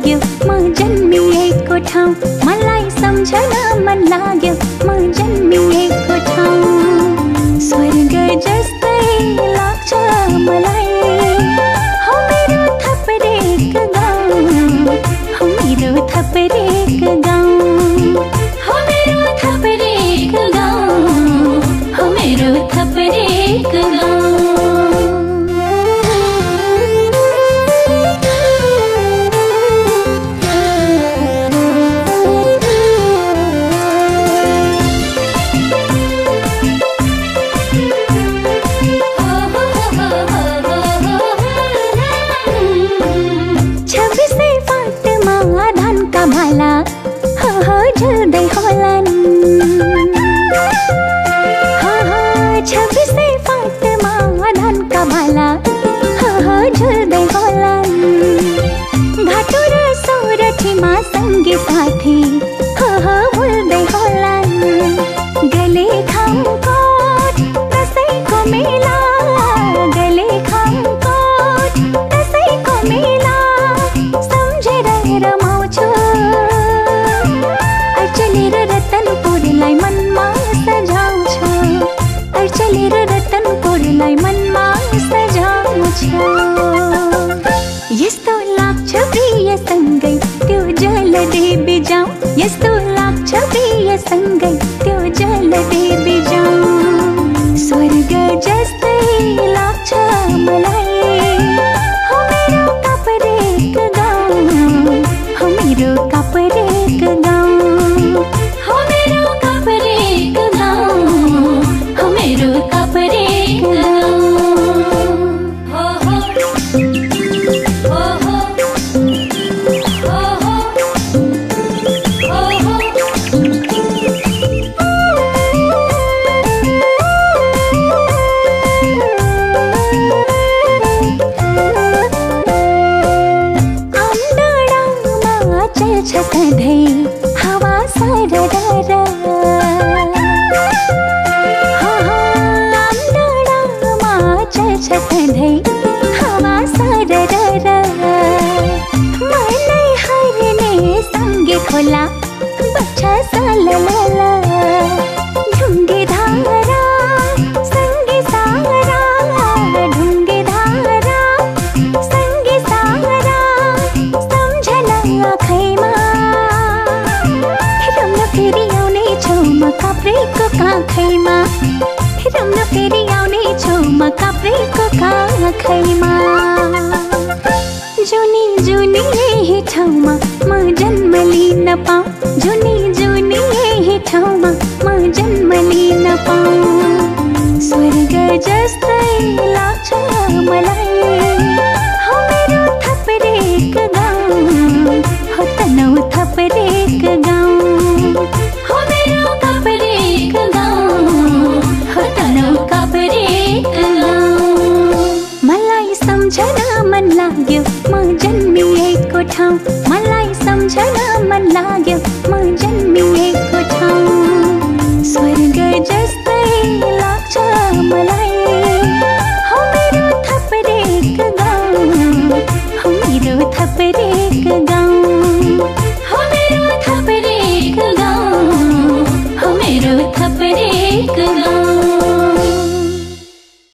लाग्यो। म जन्मिएको ठाउँ। मलाई सम्झन मन लाग्यो। म जन्मिएको ठाउँ। स्वर्ग जस्तै लाग्छ मलाई। हो मेरो थपरेक गाउँ। हो मेरो थपरेक गाउँ। हो मेरो थपरेक गाउँ। हो मेरो थपरेक गाउँ। சங்கைத்தோ ஜலதே आम्डाडामा चल्छ सधैँ हावा सरदर आम्डाडामा चल्छ सधैँ हावा सरदर मनै हर्ने सँगै खोला बच्छ सललला ढुङ्गे धारा काप्रेको काखैमा रम्न फेरि आउने छेउमा काप्रेको काखैमा जुनी जुनी ठाउँमा म ठाउँ मलाई सम्झना।